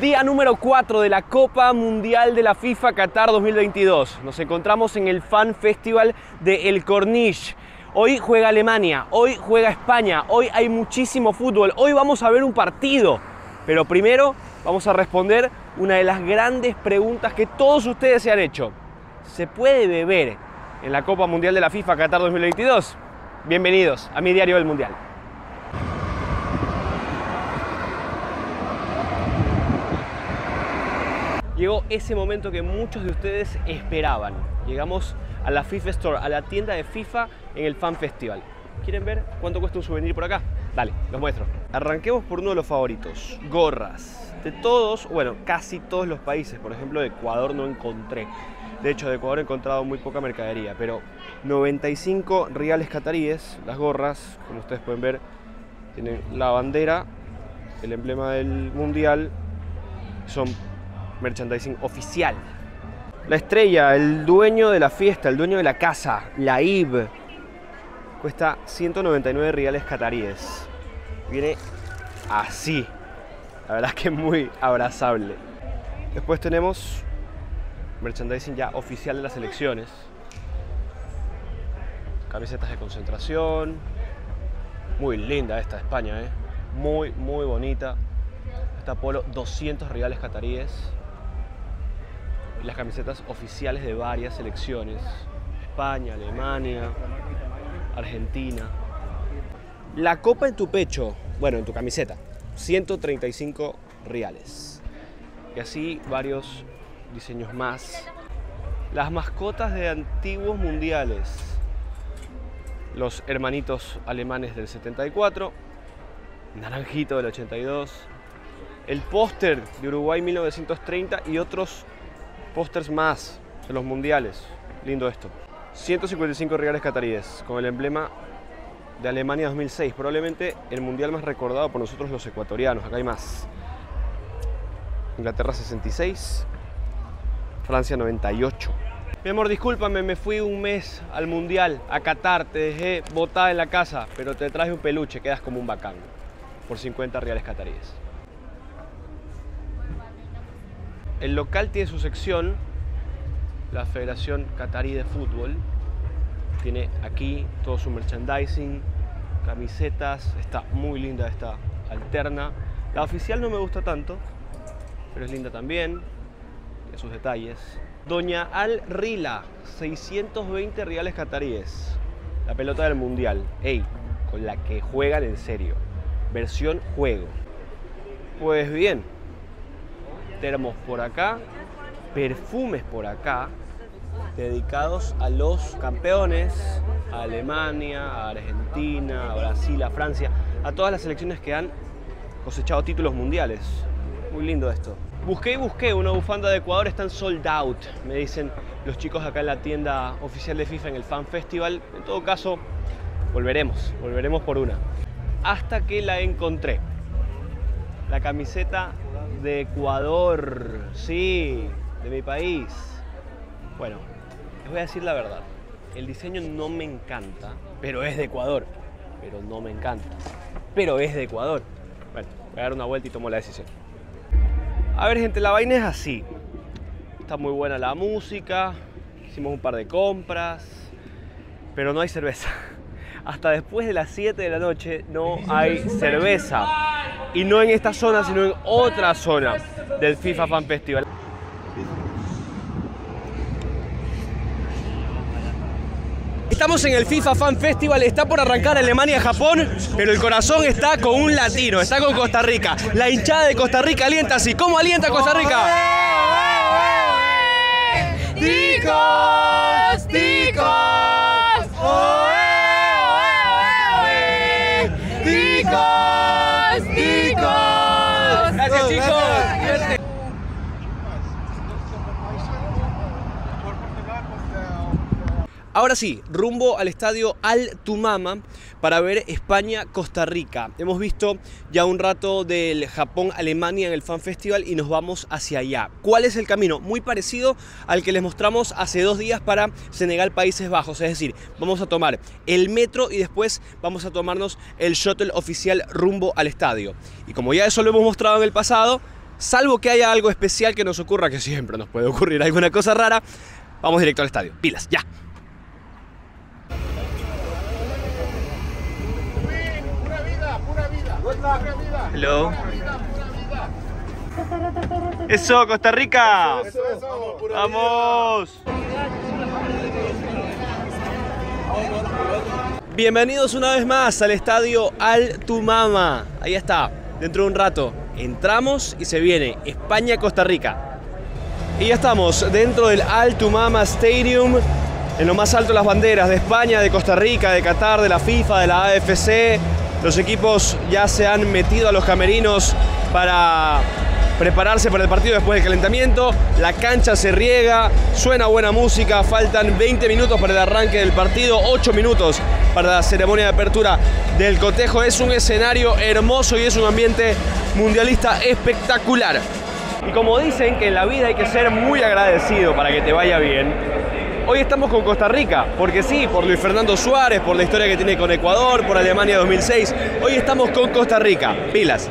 Día número 4 de la Copa Mundial de la FIFA Qatar 2022. Nos encontramos en el Fan Festival de El Corniche. Hoy juega Alemania, hoy juega España, hoy hay muchísimo fútbol, hoy vamos a ver un partido. Pero primero vamos a responder una de las grandes preguntas que todos ustedes se han hecho. ¿Se puede beber en la Copa Mundial de la FIFA Qatar 2022? Bienvenidos a mi diario del Mundial. Llegó ese momento que muchos de ustedes esperaban. Llegamos a la FIFA Store, a la tienda de FIFA en el Fan Festival. ¿Quieren ver cuánto cuesta un souvenir por acá? Dale, los muestro. Arranquemos por uno de los favoritos, gorras. De todos, bueno, casi todos los países, por ejemplo de Ecuador no encontré. De hecho, de Ecuador he encontrado muy poca mercadería, pero 95 reales cataríes, las gorras, como ustedes pueden ver, tienen la bandera, el emblema del mundial, son merchandising oficial. La estrella, el dueño de la fiesta, el dueño de la casa, la IB, cuesta 199 reales cataríes. Viene así. La verdad que es muy abrazable. Después tenemos merchandising ya oficial de las elecciones. Camisetas de concentración. Muy linda esta de España, ¿eh? Muy, muy bonita. Esta polo, 200 reales cataríes las camisetas oficiales de varias selecciones. España, Alemania, Argentina. La copa en tu pecho, bueno, en tu camiseta, 135 reales. Y así varios diseños más. Las mascotas de antiguos mundiales. Los hermanitos alemanes del 74, Naranjito del 82, el póster de Uruguay 1930 y otros pósters más de los mundiales. Lindo esto. 155 reales cataríes con el emblema de Alemania 2006. Probablemente el mundial más recordado por nosotros los ecuatorianos. Acá hay más. Inglaterra 66. Francia 98. Mi amor, discúlpame, me fui un mes al mundial, a Qatar, te dejé botada en la casa, pero te traje un peluche, quedas como un bacán, por 50 reales cataríes. El local tiene su sección, la Federación Qatarí de Fútbol. Tiene aquí todo su merchandising, camisetas. Está muy linda esta alterna. La oficial no me gusta tanto, pero es linda también. Tiene sus detalles. Doña Al Rila, 620 reales cataríes. La pelota del mundial. Ey, con la que juegan en serio. Versión juego. Pues bien, termos por acá, perfumes por acá, dedicados a los campeones, a Alemania, a Argentina, a Brasil, a Francia, a todas las selecciones que han cosechado títulos mundiales. Muy lindo esto. Busqué y busqué una bufanda de Ecuador, están sold out, me dicen los chicos acá en la tienda oficial de FIFA en el Fan Festival. En todo caso, volveremos, volveremos por una. Hasta que la encontré. La camiseta de Ecuador, sí, de mi país. Bueno, les voy a decir la verdad. El diseño no me encanta, pero es de Ecuador. Pero no me encanta. Pero es de Ecuador. Bueno, voy a dar una vuelta y tomo la decisión. A ver, gente, la vaina es así. Está muy buena la música. Hicimos un par de compras. Pero no hay cerveza. Hasta después de las 7 de la noche no hay cerveza y no en esta zona, sino en otra zona del FIFA Fan Festival. Estamos en el FIFA Fan Festival, está por arrancar Alemania-Japón, pero el corazón está con un latino, está con Costa Rica. La hinchada de Costa Rica alienta así. ¿Cómo alienta Costa Rica? ¡Ticos! Ahora sí, rumbo al estadio Al Tumama para ver España-Costa Rica. Hemos visto ya un rato del Japón-Alemania en el Fan Festival y nos vamos hacia allá. ¿Cuál es el camino? Muy parecido al que les mostramos hace dos días para Senegal-Países Bajos. Es decir, vamos a tomar el metro y después vamos a tomarnos el shuttle oficial rumbo al estadio. Y como ya eso lo hemos mostrado en el pasado, salvo que haya algo especial que nos ocurra, que siempre nos puede ocurrir alguna cosa rara, vamos directo al estadio. Pilas, ya. Hello. Eso, Costa Rica. Vamos. Bienvenidos una vez más al estadio Al Tumama. Ahí está, dentro de un rato. Entramos y se viene España-Costa Rica. Y ya estamos dentro del Al Tumama Stadium, en lo más alto las banderas de España, de Costa Rica, de Qatar, de la FIFA, de la AFC. Los equipos ya se han metido a los camerinos para prepararse para el partido después del calentamiento. La cancha se riega, suena buena música, faltan 20 minutos para el arranque del partido, 8 minutos para la ceremonia de apertura del cotejo. Es un escenario hermoso y es un ambiente mundialista espectacular. Y como dicen que en la vida hay que ser muy agradecido para que te vaya bien, hoy estamos con Costa Rica, porque sí, por Luis Fernando Suárez, por la historia que tiene con Ecuador, por Alemania 2006, hoy estamos con Costa Rica. Pilas.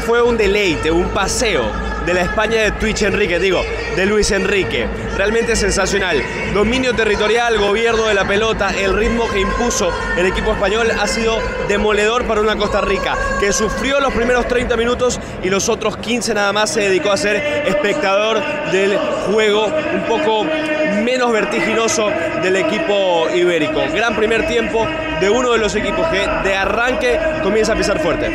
Fue un deleite, un paseo de la España de Twitch Enrique, digo, de Luis Enrique. Realmente sensacional. Dominio territorial, gobierno de la pelota, el ritmo que impuso el equipo español ha sido demoledor para una Costa Rica que sufrió los primeros 30 minutos y los otros 15 nada más se dedicó a ser espectador del juego un poco menos vertiginoso del equipo ibérico. Gran primer tiempo de uno de los equipos que de arranque comienza a pisar fuerte.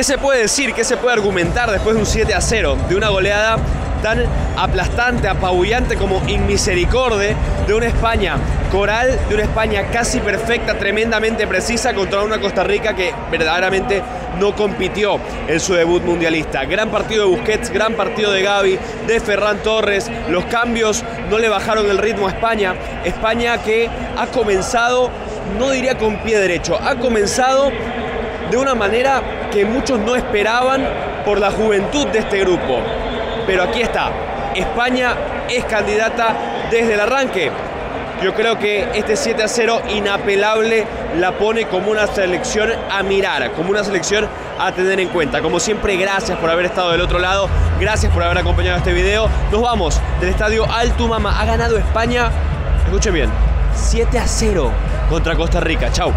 ¿Qué se puede decir? ¿Qué se puede argumentar después de un 7 a 0? De una goleada tan aplastante, apabullante como inmisericorde de una España coral, de una España casi perfecta, tremendamente precisa contra una Costa Rica que verdaderamente no compitió en su debut mundialista. Gran partido de Busquets, gran partido de Gaby, de Ferran Torres. Los cambios no le bajaron el ritmo a España. España que ha comenzado, no diría con pie derecho, ha comenzado de una manera que muchos no esperaban por la juventud de este grupo. Pero aquí está, España es candidata desde el arranque. Yo creo que este 7 a 0 inapelable la pone como una selección a mirar, como una selección a tener en cuenta. Como siempre, gracias por haber estado del otro lado, gracias por haber acompañado este video. Nos vamos del estadio Altumama. Ha ganado España, escuchen bien, 7 a 0 contra Costa Rica. Chau.